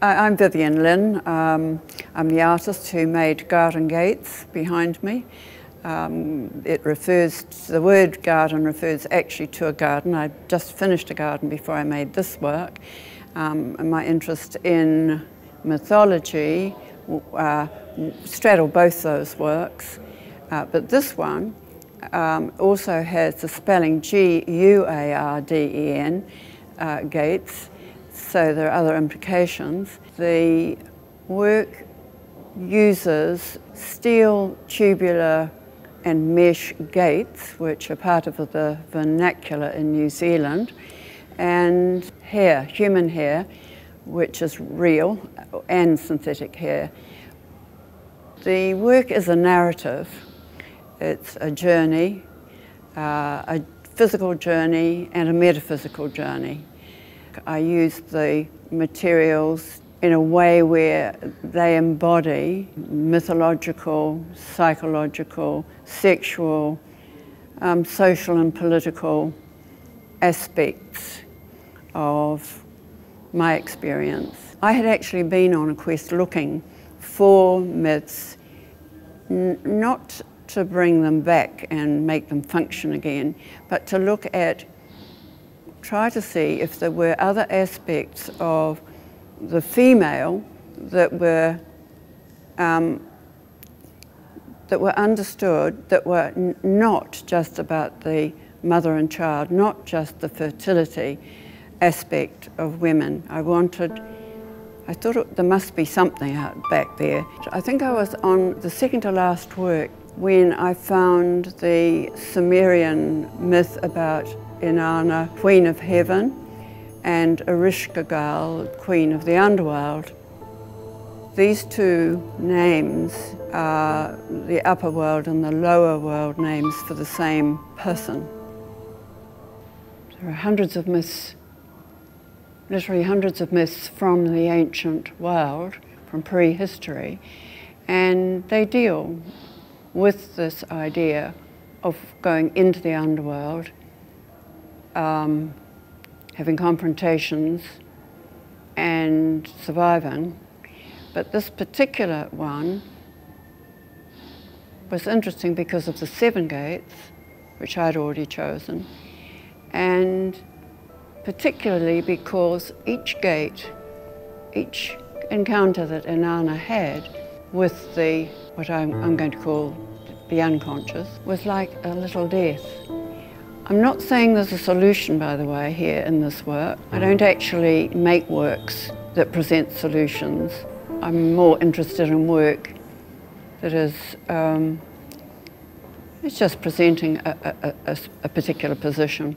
I'm Vivian Lynn. Um, I'm the artist who made Guarden Gates behind me. Um, it refers, to, the word garden refers actually to a garden. I just finished a garden before I made this work. Um, and my interest in mythology uh, straddle both those works. Uh, but this one um, also has the spelling G-U-A-R-D-E-N, uh, Gates so there are other implications. The work uses steel, tubular and mesh gates, which are part of the vernacular in New Zealand, and hair, human hair, which is real, and synthetic hair. The work is a narrative. It's a journey, uh, a physical journey and a metaphysical journey. I use the materials in a way where they embody mythological, psychological, sexual, um, social and political aspects of my experience. I had actually been on a quest looking for myths, not to bring them back and make them function again, but to look at try to see if there were other aspects of the female that were um, that were understood, that were not just about the mother and child, not just the fertility aspect of women. I wanted, I thought it, there must be something out back there. I think I was on the second to last work when I found the Sumerian myth about Inanna, Queen of Heaven, and Ereshkigal, Queen of the Underworld. These two names are the upper world and the lower world names for the same person. There are hundreds of myths, literally hundreds of myths from the ancient world, from prehistory, and they deal with this idea of going into the underworld um, having confrontations and surviving. But this particular one was interesting because of the seven gates, which I'd already chosen, and particularly because each gate, each encounter that Inanna had with the, what I'm, I'm going to call the unconscious, was like a little death. I'm not saying there's a solution, by the way, here in this work. I don't actually make works that present solutions. I'm more interested in work that is, um, it's just presenting a, a, a, a particular position.